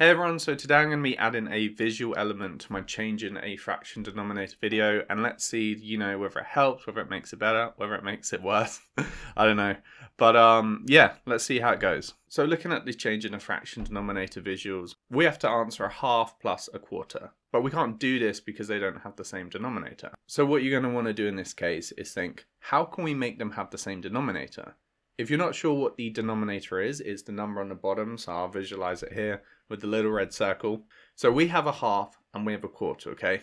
Hey everyone, so today I'm going to be adding a visual element to my changing a fraction denominator video and let's see, you know, whether it helps, whether it makes it better, whether it makes it worse. I don't know. But um, yeah, let's see how it goes. So looking at the change in a fraction denominator visuals, we have to answer a half plus a quarter. But we can't do this because they don't have the same denominator. So what you're going to want to do in this case is think, how can we make them have the same denominator? If you're not sure what the denominator is, it's the number on the bottom, so I'll visualize it here with the little red circle. So we have a half and we have a quarter, okay?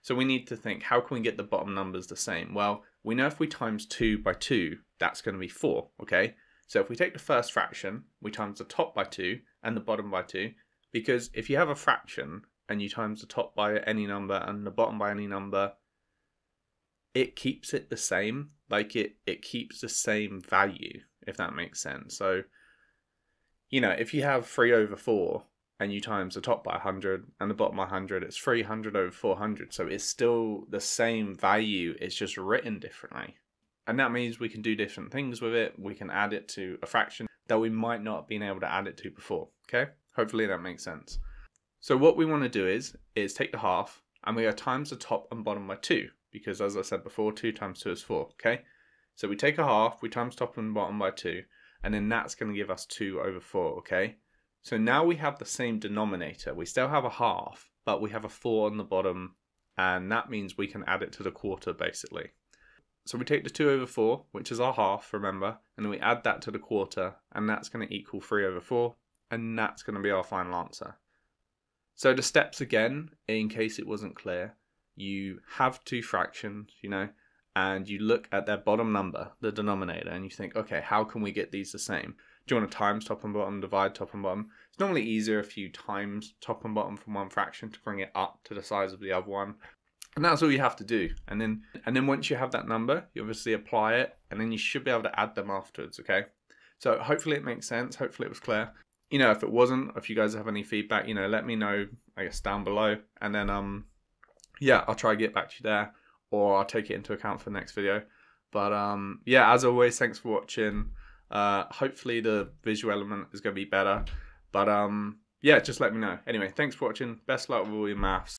So we need to think, how can we get the bottom numbers the same? Well, we know if we times 2 by 2, that's going to be 4, okay? So if we take the first fraction, we times the top by 2 and the bottom by 2, because if you have a fraction and you times the top by any number and the bottom by any number, it keeps it the same. Like it, it keeps the same value, if that makes sense. So, you know, if you have 3 over 4 and you times the top by 100 and the bottom by 100, it's 300 over 400. So it's still the same value, it's just written differently. And that means we can do different things with it. We can add it to a fraction that we might not have been able to add it to before. Okay, hopefully that makes sense. So what we want to do is, is take the half and we are times the top and bottom by 2 because as I said before, 2 times 2 is 4, okay? So we take a half, we times top and bottom by 2, and then that's going to give us 2 over 4, okay? So now we have the same denominator. We still have a half, but we have a 4 on the bottom, and that means we can add it to the quarter, basically. So we take the 2 over 4, which is our half, remember, and we add that to the quarter, and that's going to equal 3 over 4, and that's going to be our final answer. So the steps again, in case it wasn't clear, you have two fractions, you know, and you look at their bottom number, the denominator, and you think, okay, how can we get these the same? Do you want to times top and bottom, divide top and bottom? It's normally easier if you times top and bottom from one fraction to bring it up to the size of the other one. And that's all you have to do. And then and then once you have that number, you obviously apply it, and then you should be able to add them afterwards, okay? So hopefully it makes sense. Hopefully it was clear. You know, if it wasn't, if you guys have any feedback, you know, let me know, I guess, down below. And then um yeah, I'll try to get back to you there, or I'll take it into account for the next video. But um, yeah, as always, thanks for watching. Uh, hopefully the visual element is going to be better. But um, yeah, just let me know. Anyway, thanks for watching. Best luck with all your maths.